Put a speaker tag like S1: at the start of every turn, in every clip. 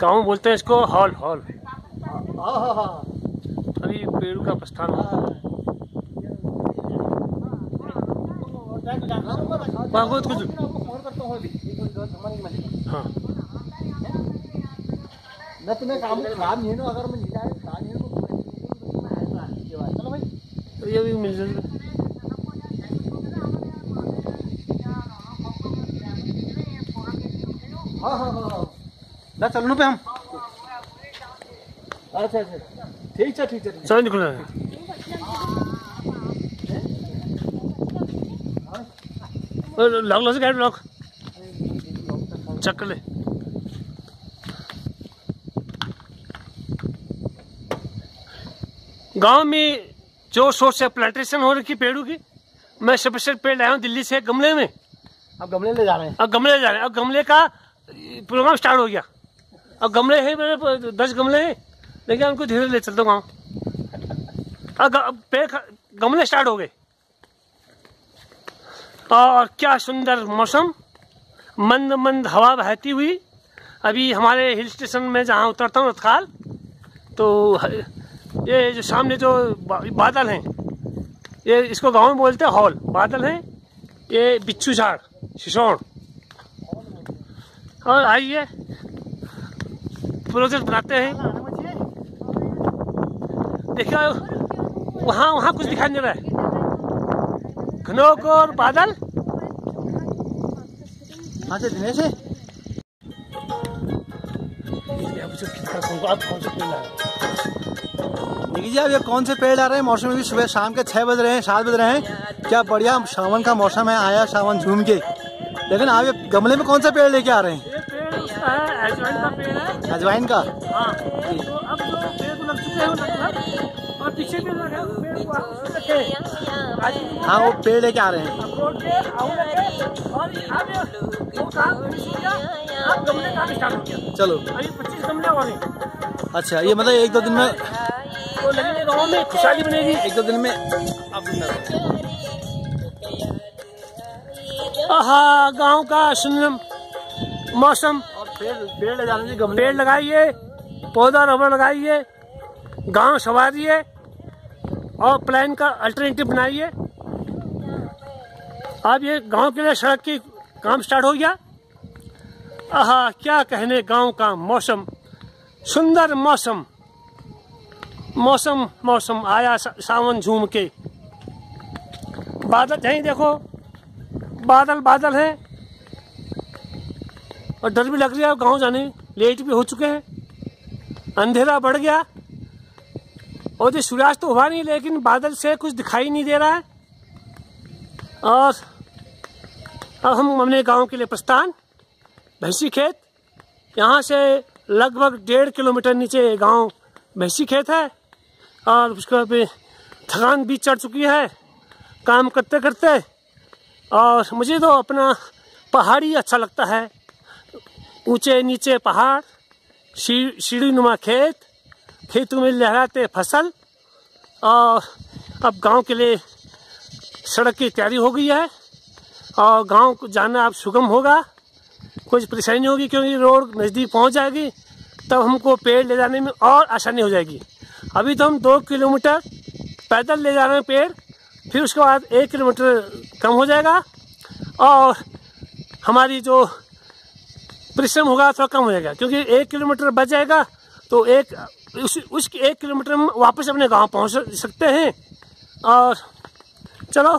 S1: गाँव बोलते हैं इसको हॉल हॉल।
S2: हाँ हाँ हाँ।
S1: अभी पेड़ू का प्रस्थान बहुत कुछ
S2: हूँ। न तुम्हें काम खराब नहीं है ना अगर मैं नहीं खराब नहीं है तो चलो भाई।
S1: तो ये भी मिल जाएगा।
S2: हाँ हाँ हाँ। ना चलने पे हम। अच्छा अच्छा। ठीक है ठीक है
S1: चलो निकल रहे हैं। लॉक लॉक चक्कर ले। गाँव में जो सोच से प्लांटेशन हो रखी पेड़ों की मैं स्पेशल पेड़ लाया हूँ दिल्ली से गमले में।
S2: अब गमले ले जा रहे हैं।
S1: अब गमले ले जा रहे हैं। अब गमले का प्रोग्राम स्टार्ट हो गया। अब गमले हैं, मेरे दस गमले हैं। लेकिन उनको धीरे ले चलता हूँ। पेड़ गमले स्टार्ट हो गए। और क्या सुंदर मौसम। मंद मंद हवा बहती हुई। अभी हमारे हिल स्टेशन में जहाँ उतरता हूँ रतखाल तो ये जो सामने जो बादल हैं, ये इसको गाँव में बोलते हैं हॉल। बादल हैं, ये बिच्छू झाड़ सिसोड़ और आइए प्रोजेक्ट बनाते हैं। देखिए वहाँ वहाँ कुछ दिखाई नहीं रहा है। घनोघोर बादल।
S2: हाँ से दिनेश
S1: आप कौन सा पेड़ लाए?
S2: देखिए जी अब ये कौन से पेड़ आ रहे हैं? मौसम भी सुबह शाम के छह बज रहे हैं सात बज रहे हैं। क्या बढ़िया सावन का मौसम है आया सावन झूम के। लेकिन आप ये गमले में कौन सा पेड़ लेके आ रहे हैं
S1: है? अजवाइन का पेड़ है।
S2: अजवाइन का?
S1: हाँ तो अब जो पेड़ को लग चुके हैं लगभग और पीछे भी लगे पेड़ को रखे। हाँ
S2: वो पेड़ लेके आ रहे हैं।
S1: और अब वो काम अब गमले काम स्टार्ट हो गया
S2: चलो।
S1: अभी पच्चीस गमले और
S2: अच्छा ये मतलब एक दो दिन में
S1: तो लगेंगे गाँव में खुशहाली बनेगी।
S2: एक दो दिन में अब
S1: आहा गाँव का सुनम मौसम।
S2: पेड़ पेड़
S1: लगाइए, पौधा रबड़ लगाइए, गाँव संवारिए, और प्लान का अल्टरनेटिव बनाइए। अब ये गाँव के लिए सड़क की काम स्टार्ट हो गया। आहा, क्या कहने गाँव का मौसम? सुंदर मौसम। मौसम मौसम आया सावन झूम के। बादल यहीं देखो, बादल बादल है। और डर भी लग रहा है गाँव जाने लेट भी हो चुके हैं। अंधेरा बढ़ गया। और ये सूर्यास्त तो हुआ नहीं, लेकिन बादल से कुछ दिखाई नहीं दे रहा है। और अब हम अपने गाँव के लिए प्रस्थान। भैंसी खेत यहाँ से लगभग डेढ़ किलोमीटर नीचे गाँव भैंसी खेत है। और उसके बाद थकान भी चढ़ चुकी है, काम करते करते और मुझे तो अपना पहाड़ी अच्छा लगता है। ऊँचे नीचे पहाड़ सीढ़ी नुमा खेत, खेतों में लहराते फ़सल, और अब गाँव के लिए सड़क की तैयारी हो गई है, और गाँव को जाना अब सुगम होगा। कुछ परेशानी होगी क्योंकि रोड नज़दीक पहुँच जाएगी, तब हमको पेड़ ले जाने में और आसानी हो जाएगी। अभी तो हम दो किलोमीटर पैदल ले जा रहे हैं पेड़, फिर उसके बाद एक किलोमीटर कम हो जाएगा, और हमारी जो परिश्रम होगा, थोड़ा कम हो जाएगा। क्योंकि एक किलोमीटर बच जाएगा तो एक, उस उस एक किलोमीटर में वापस अपने गाँव पहुँच सकते हैं। और चलो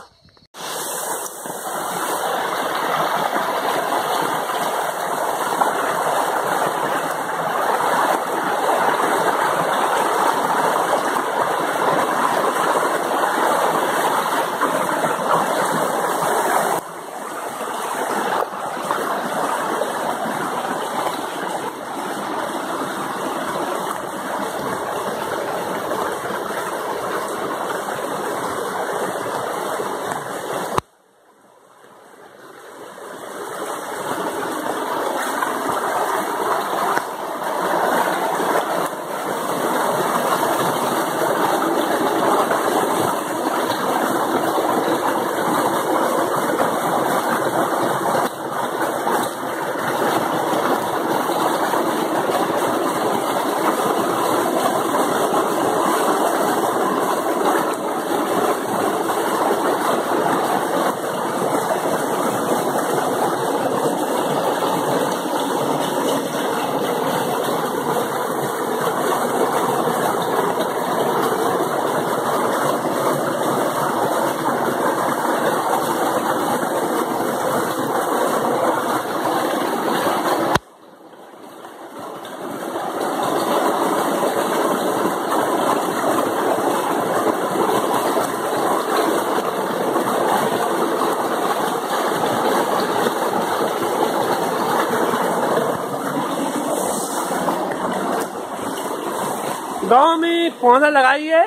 S1: गाँव में पौधा लगाई है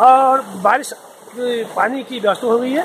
S1: और बारिश पानी की व्यवस्था हो गई है।